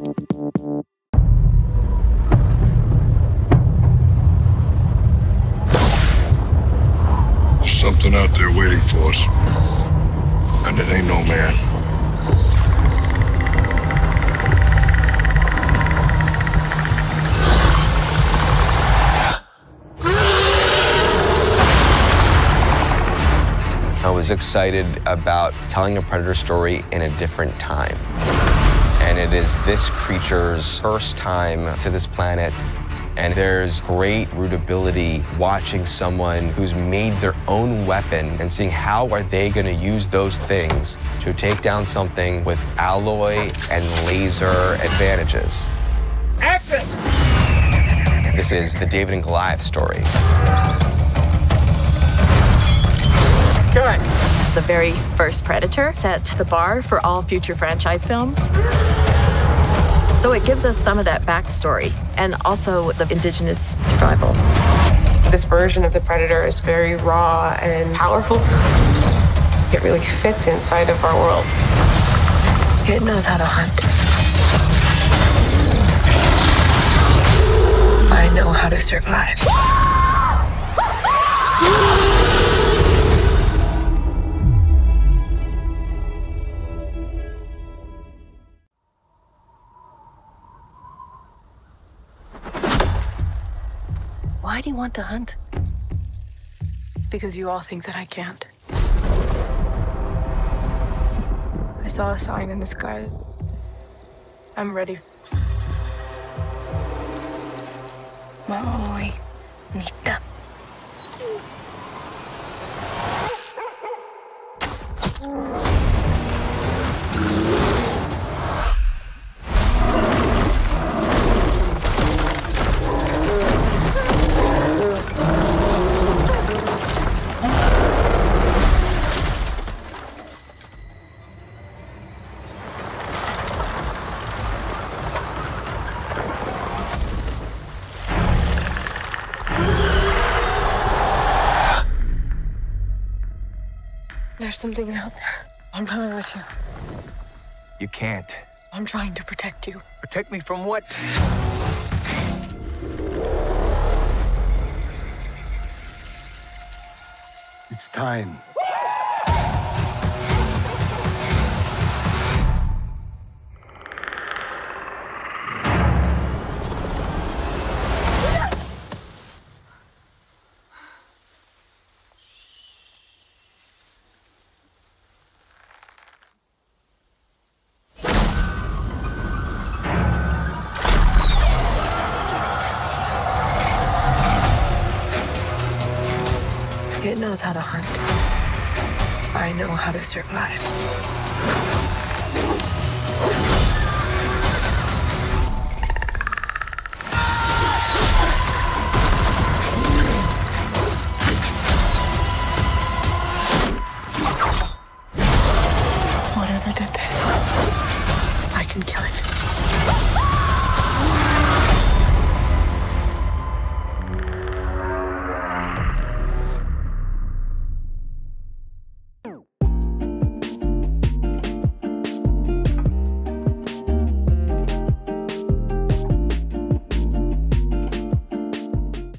Something out there waiting for us. And it ain't no man. I was excited about telling a predator story in a different time. And it is this creature's first time to this planet. And there's great rootability watching someone who's made their own weapon and seeing how are they going to use those things to take down something with alloy and laser advantages. Action! This is the David and Goliath story. Cut! The very first Predator set the bar for all future franchise films. So it gives us some of that backstory and also the indigenous survival. This version of the Predator is very raw and powerful. It really fits inside of our world. It knows how to hunt. I know how to survive. Why do you want to hunt? Because you all think that I can't. I saw a sign in the sky. I'm ready. Maui. Nita. There's something out there. I'm coming with you. You can't. I'm trying to protect you. Protect me from what? It's time. It knows how to hunt. I know how to survive. Whatever did this, I can kill it.